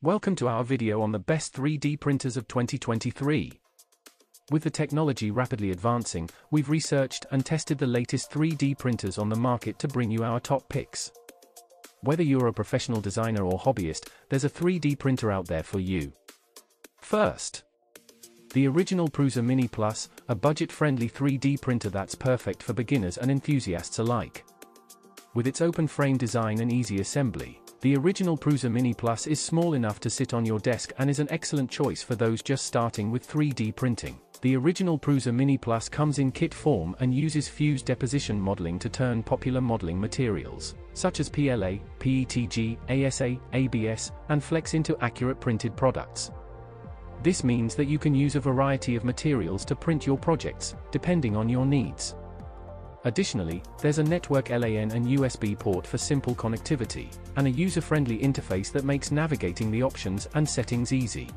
Welcome to our video on the best 3D printers of 2023. With the technology rapidly advancing, we've researched and tested the latest 3D printers on the market to bring you our top picks. Whether you're a professional designer or hobbyist, there's a 3D printer out there for you. First, the original Prusa Mini Plus, a budget-friendly 3D printer that's perfect for beginners and enthusiasts alike. With its open frame design and easy assembly, the original Prusa Mini Plus is small enough to sit on your desk and is an excellent choice for those just starting with 3D printing. The original Prusa Mini Plus comes in kit form and uses fused deposition modeling to turn popular modeling materials, such as PLA, PETG, ASA, ABS, and Flex into accurate printed products. This means that you can use a variety of materials to print your projects, depending on your needs. Additionally, there's a network LAN and USB port for simple connectivity, and a user-friendly interface that makes navigating the options and settings easy.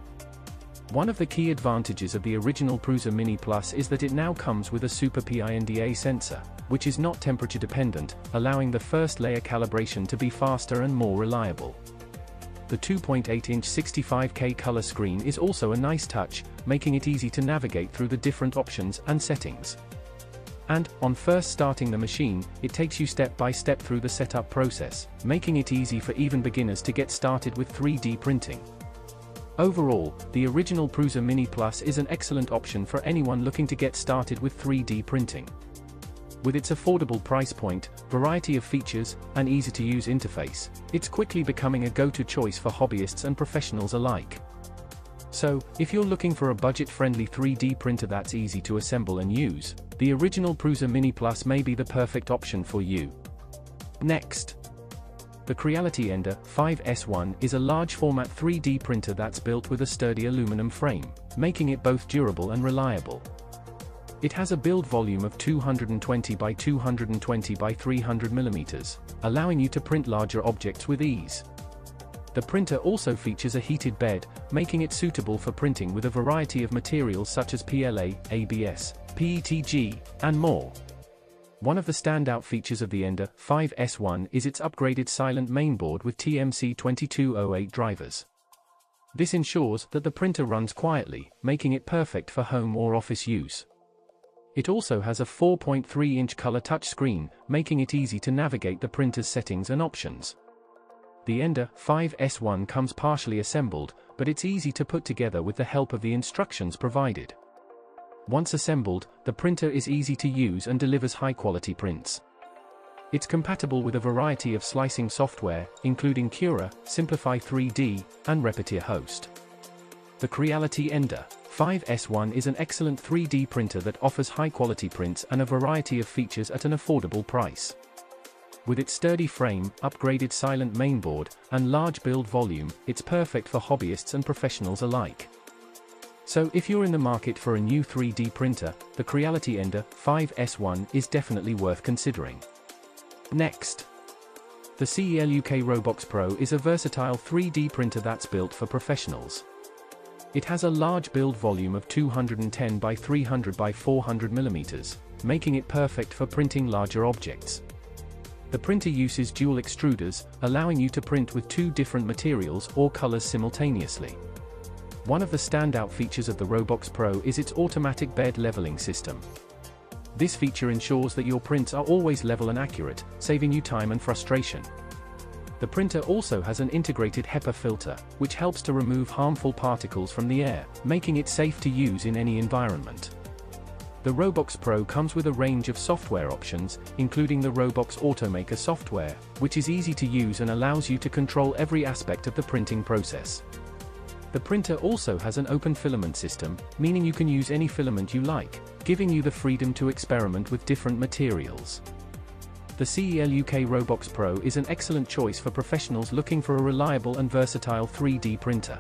One of the key advantages of the original Prusa Mini Plus is that it now comes with a Super PINDA sensor, which is not temperature dependent, allowing the first layer calibration to be faster and more reliable. The 2.8-inch 65K color screen is also a nice touch, making it easy to navigate through the different options and settings. And, on first starting the machine, it takes you step by step through the setup process, making it easy for even beginners to get started with 3D printing. Overall, the original Prusa Mini Plus is an excellent option for anyone looking to get started with 3D printing. With its affordable price point, variety of features, and easy-to-use interface, it's quickly becoming a go-to choice for hobbyists and professionals alike. So, if you're looking for a budget-friendly 3D printer that's easy to assemble and use, the original Prusa Mini Plus may be the perfect option for you. Next. The Creality Ender 5S1 is a large-format 3D printer that's built with a sturdy aluminum frame, making it both durable and reliable. It has a build volume of 220 by 220 by 300 mm, allowing you to print larger objects with ease. The printer also features a heated bed, making it suitable for printing with a variety of materials such as PLA, ABS, PETG, and more. One of the standout features of the Ender 5S1 is its upgraded silent mainboard with TMC2208 drivers. This ensures that the printer runs quietly, making it perfect for home or office use. It also has a 4.3-inch color touchscreen, making it easy to navigate the printer's settings and options. The Ender 5S1 comes partially assembled, but it's easy to put together with the help of the instructions provided. Once assembled, the printer is easy to use and delivers high-quality prints. It's compatible with a variety of slicing software, including Cura, Simplify 3D, and Repetier Host. The Creality Ender 5S1 is an excellent 3D printer that offers high-quality prints and a variety of features at an affordable price. With its sturdy frame, upgraded silent mainboard, and large build volume, it's perfect for hobbyists and professionals alike. So if you're in the market for a new 3D printer, the Creality Ender 5S1 is definitely worth considering. Next. The CEL UK Robox Pro is a versatile 3D printer that's built for professionals. It has a large build volume of 210 by 300 by 400 mm, making it perfect for printing larger objects. The printer uses dual extruders, allowing you to print with two different materials or colors simultaneously. One of the standout features of the Robox Pro is its automatic bed leveling system. This feature ensures that your prints are always level and accurate, saving you time and frustration. The printer also has an integrated HEPA filter, which helps to remove harmful particles from the air, making it safe to use in any environment. The Robox Pro comes with a range of software options, including the Robox Automaker software, which is easy to use and allows you to control every aspect of the printing process. The printer also has an open filament system, meaning you can use any filament you like, giving you the freedom to experiment with different materials. The CEL UK Robox Pro is an excellent choice for professionals looking for a reliable and versatile 3D printer.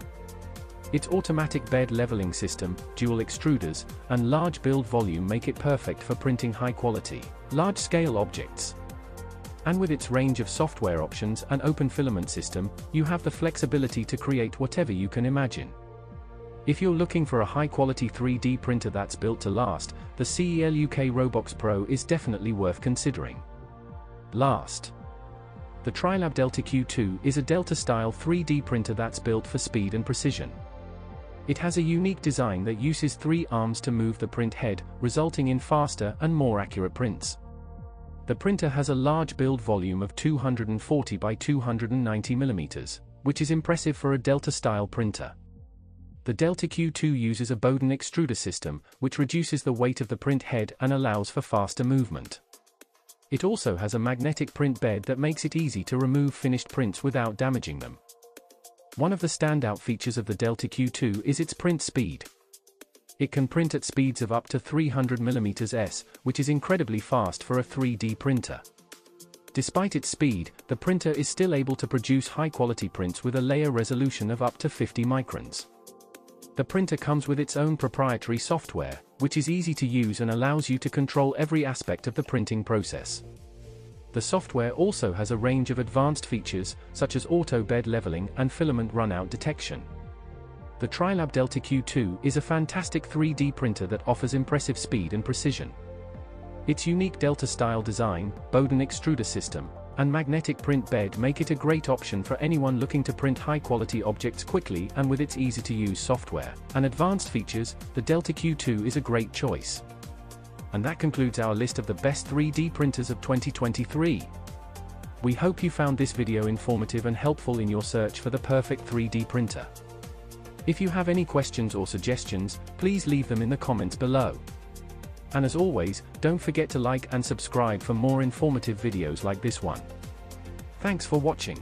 Its automatic bed leveling system, dual extruders, and large build volume make it perfect for printing high-quality, large-scale objects. And with its range of software options and open filament system, you have the flexibility to create whatever you can imagine. If you're looking for a high-quality 3D printer that's built to last, the CEL UK Robox Pro is definitely worth considering. Last. The Trilab DeltiQ 2 is a Delta-style 3D printer that's built for speed and precision. It has a unique design that uses three arms to move the print head, resulting in faster and more accurate prints. The printer has a large build volume of 240 by 290 mm, which is impressive for a Delta-style printer. The DeltiQ 2 uses a Bowden extruder system, which reduces the weight of the print head and allows for faster movement. It also has a magnetic print bed that makes it easy to remove finished prints without damaging them. One of the standout features of the DeltiQ 2 is its print speed. It can print at speeds of up to 300 mm s, which is incredibly fast for a 3D printer. Despite its speed, the printer is still able to produce high-quality prints with a layer resolution of up to 50 microns. The printer comes with its own proprietary software, which is easy to use and allows you to control every aspect of the printing process. The software also has a range of advanced features, such as auto bed leveling and filament runout detection. The Trilab DeltiQ 2 is a fantastic 3D printer that offers impressive speed and precision. Its unique Delta-style design, Bowden extruder system, and magnetic print bed make it a great option for anyone looking to print high-quality objects quickly and with its easy-to-use software and advanced features, the DeltiQ 2 is a great choice. And that concludes our list of the best 3D printers of 2023. We hope you found this video informative and helpful in your search for the perfect 3D printer. If you have any questions or suggestions, please leave them in the comments below. And as always, don't forget to like and subscribe for more informative videos like this one. Thanks for watching.